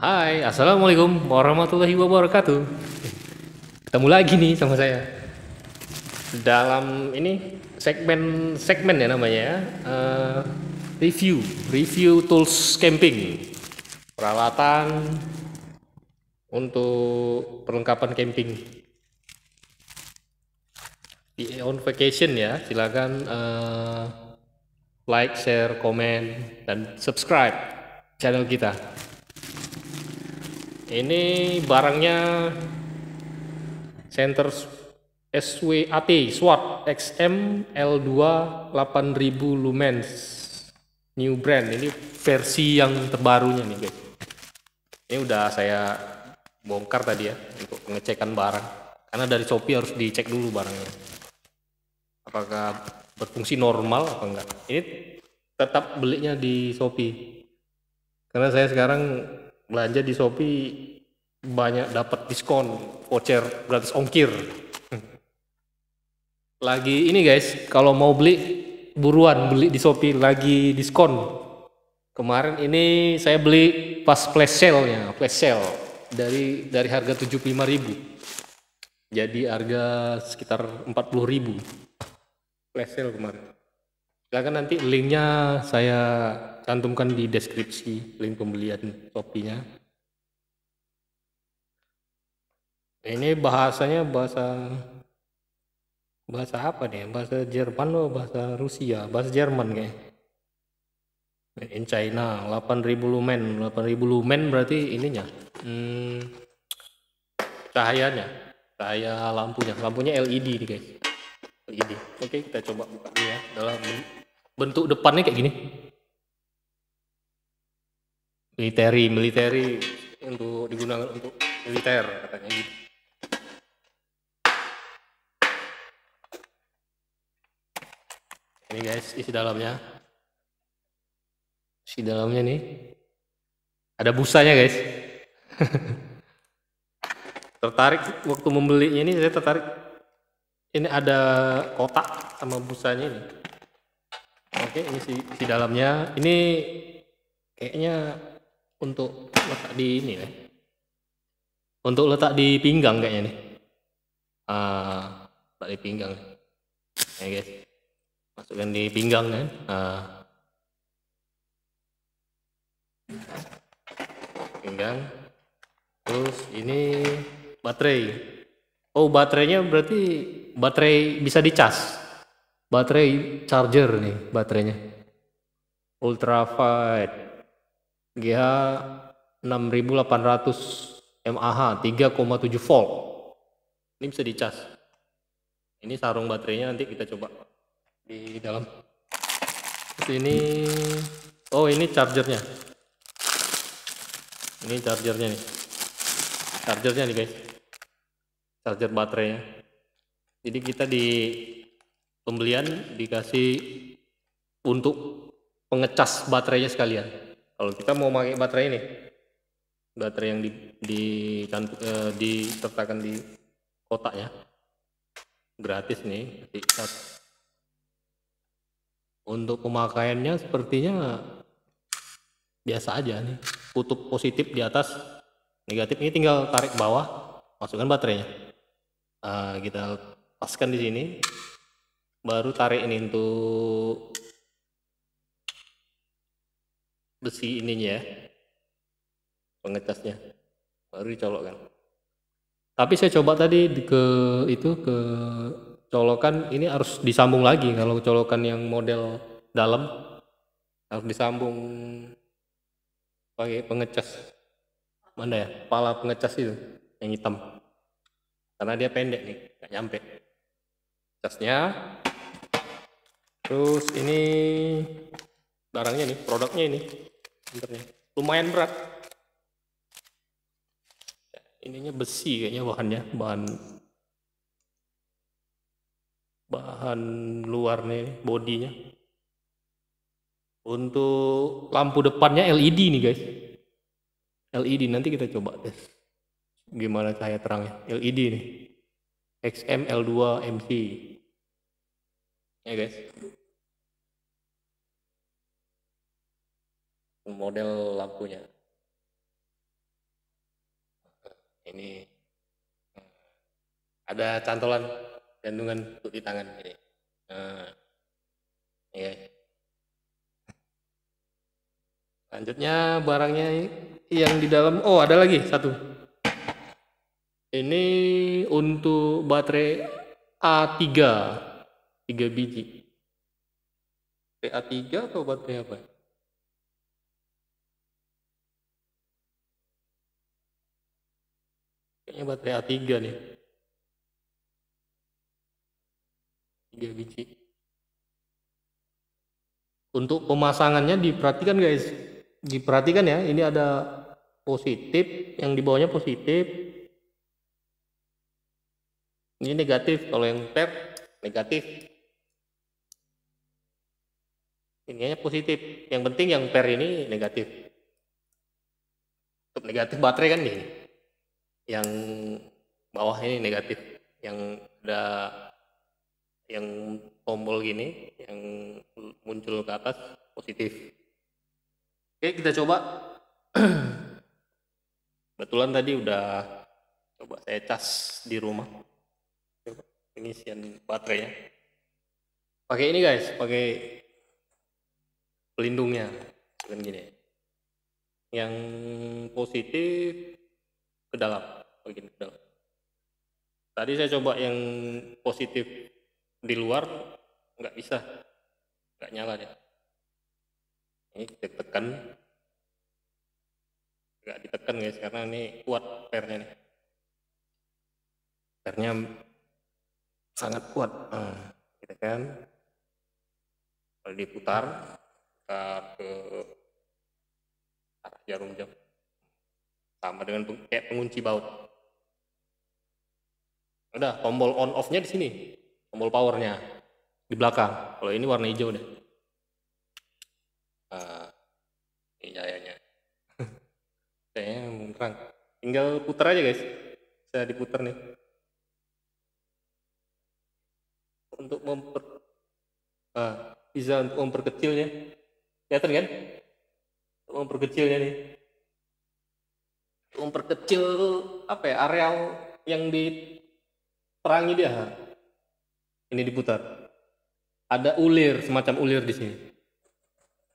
Hai, Assalamualaikum warahmatullahi wabarakatuh. Ketemu lagi nih sama saya. Dalam ini segmen segmen ya namanya ya. eh, review, review tools camping. Peralatan untuk perlengkapan camping. Di on vacation ya, silakan eh, like, share, komen dan subscribe channel kita. Ini barangnya Center SWAT SWAT XM L2 8000 lumens. New brand. Ini versi yang terbarunya nih guys. Ini udah saya bongkar tadi ya untuk pengecekan barang. Karena dari Shopee harus dicek dulu barangnya. Apakah berfungsi normal apa enggak. Ini tetap belinya di Shopee. Karena saya sekarang belanja di Shopee banyak dapat diskon voucher gratis ongkir. Lagi ini guys kalau mau beli buruan beli di Shopee lagi diskon. Kemarin ini saya beli pas flash sale nya flash sale dari dari harga 75.000 jadi harga sekitar 40.000 flash sale kemarin silakan nanti linknya saya cantumkan di deskripsi link pembelian Shopee-nya. Ini bahasanya bahasa bahasa apa nih? Bahasa Jerman atau bahasa Rusia? Bahasa Jerman kayak in China 8000 lumen. 8000 lumen berarti ininya hmm, cahayanya cahaya lampunya. Lampunya LED nih guys. LED oke kita coba buka dulu ya. Dalam bentuk depannya kayak gini. Military military. Untuk digunakan untuk militer katanya gitu. Ini guys isi dalamnya. Isi dalamnya nih. Ada busanya guys. Tertarik waktu membelinya ini saya tertarik. Ini ada kotak sama busanya ini oke ini si, isi dalamnya. Ini kayaknya untuk letak di ini ya untuk letak di pinggang kayaknya nih. Ah letak di pinggang. Ya guys. Masukkan di pinggang kan. Nah. pinggang. Terus ini baterai. Oh baterainya berarti baterai bisa dicas baterai charger nih baterainya. Ultrafast GH 6800 mAh 3,7 volt. Ini bisa dicas ini sarung baterainya nanti kita coba di dalam. Terus ini oh ini chargernya. Ini chargernya nih. Chargernya nih guys. Charger baterainya. Jadi kita di pembelian dikasih untuk pengecas baterainya sekalian kalau kita mau pakai baterai ini baterai yang di, di eh, disertakan di kotaknya gratis nih untuk pemakaiannya sepertinya biasa aja nih. Kutub positif di atas, negatif ini tinggal tarik bawah, masukkan baterainya. Nah, kita paskan di sini, baru tarik ini untuk besi ininya ya, pengecasnya, baru dicolokkan. Tapi saya coba tadi ke itu ke colokan ini harus disambung lagi. Kalau colokan yang model dalam harus disambung pakai pengecas. Mana ya? Kepala pengecas itu yang hitam. Karena dia pendek nih nggak nyampe. Casnya terus ini barangnya nih produknya ini. Sebenarnya lumayan berat. Ininya besi kayaknya bahannya. Bahan bahan luarnya bodinya. Untuk lampu depannya LED nih guys. LED nanti kita coba tes. Gimana cahaya terangnya. LED nih. XML2 MC ya guys model lampunya ini ada cantolan gantungan untuk di tangan ini nah, ya Selanjutnya barangnya yang di dalam, oh ada lagi satu. Ini untuk baterai A3, 3 biji. Baterai A3 atau baterai apa? Kayaknya baterai A3 nih. 3 biji. Untuk pemasangannya diperhatikan guys, diperhatikan ya ini ada positif yang di bawahnya positif. Ini negatif kalau yang per negatif. Ini positif. Yang penting yang per ini negatif. Negatif baterai kan nih yang bawah ini negatif yang ada yang tombol gini yang muncul ke atas positif Oke, kita coba. Kebetulan tadi udah coba saya cas di rumah. Coba pengisian baterainya. Pakai ini guys, pakai pelindungnya. Seperti gini. Yang positif ke dalam, bagian ke dalam. Tadi saya coba yang positif di luar, nggak bisa, nggak nyala ya ini ditekan. Nggak ditekan guys karena ini kuat pernya nih. Pernya sangat kuat. Nah, kita kan. Kalau diputar ke arah jarum jam. Sama dengan kayak pengunci baut udah tombol on off nya di sini. Tombol powernya. Di belakang. Kalau ini warna hijau deh. Uh, ini cahayanya kayaknya terang tinggal putar aja guys. Bisa diputar nih. Untuk memper ah, bisa untuk memperkecilnya. Kelihatan kan? Untuk memperkecilnya nih. Untuk memperkecil apa ya areal yang diterangi dia. Ini diputar. Ada ulir semacam ulir di sini.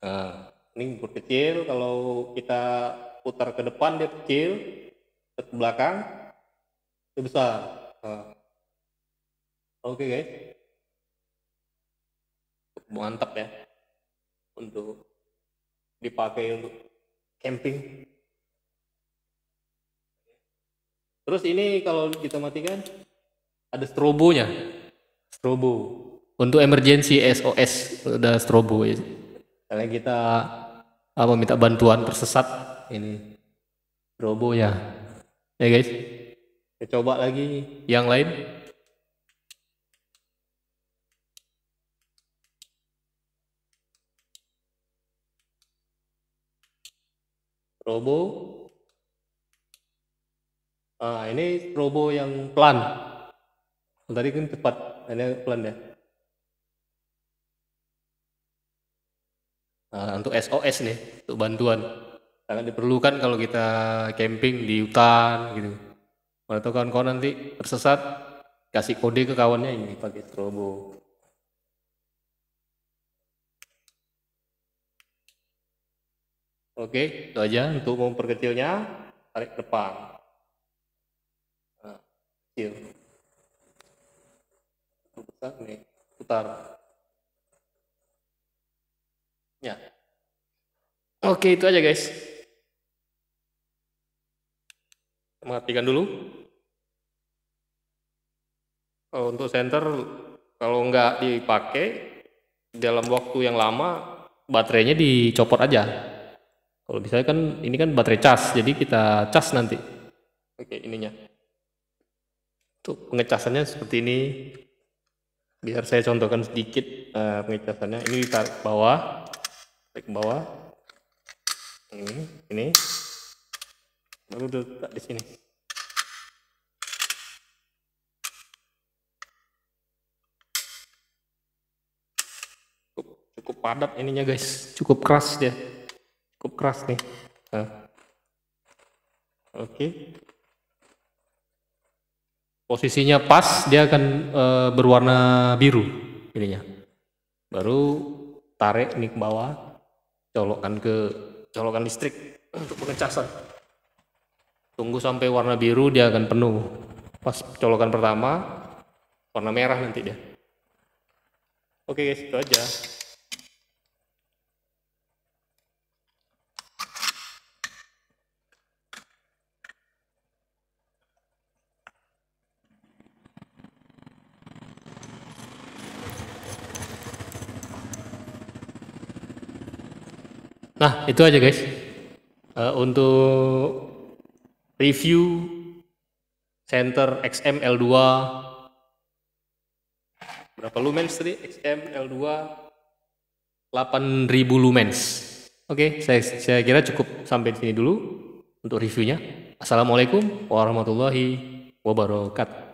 Nah, ini kecil, kalau kita putar ke depan dia kecil, ke belakang dia besar. Nah. Oke okay, guys, mantap ya. Untuk dipakai untuk camping. Terus ini kalau kita matikan ada strobonya, strobo. Untuk emergency SOS udah strobo ya. Kalau kita apa minta bantuan tersesat? Ini. Robo ya ya guys? Kita coba lagi. Yang lain? Robo ah ini robo yang pelan tadi kan cepat ini pelan ya Nah, untuk SOS nih, untuk bantuan. Sangat diperlukan kalau kita camping di hutan gitu. Kalau kawan-kawan nanti tersesat, kasih kode ke kawannya ini pakai strobo. Oke, itu aja untuk memperkecilnya. Tarik depan. Nah, kecil. Nih, putar. Ya. Oke, itu aja guys. Matikan dulu. Oh, untuk center kalau nggak dipakai dalam waktu yang lama baterainya dicopot aja. Kalau bisa kan ini kan baterai cas, jadi kita cas nanti. Oke, ininya. Untuk pengecasannya seperti ini. Biar saya contohkan sedikit uh, pengecasannya. Ini ditarik bawah, tarik ke bawah. Ini ini. Baru letak di sini. Cukup, cukup padat ininya guys. Cukup keras dia. Cukup keras nih. Nah. oke posisinya pas dia akan uh, berwarna biru ininya. Baru tarik ini ke bawah colokkan ke colokkan listrik untuk pengecasan. Tunggu sampai warna biru dia akan penuh. Pas colokan pertama warna merah nanti dia. Oke guys itu aja Nah, itu aja guys. Uh, untuk review center XM-L2 berapa lumens tadi? XM-L2 8000 lumens. Oke, okay, saya, saya kira cukup sampai sini dulu untuk reviewnya. Assalamualaikum warahmatullahi wabarakatuh.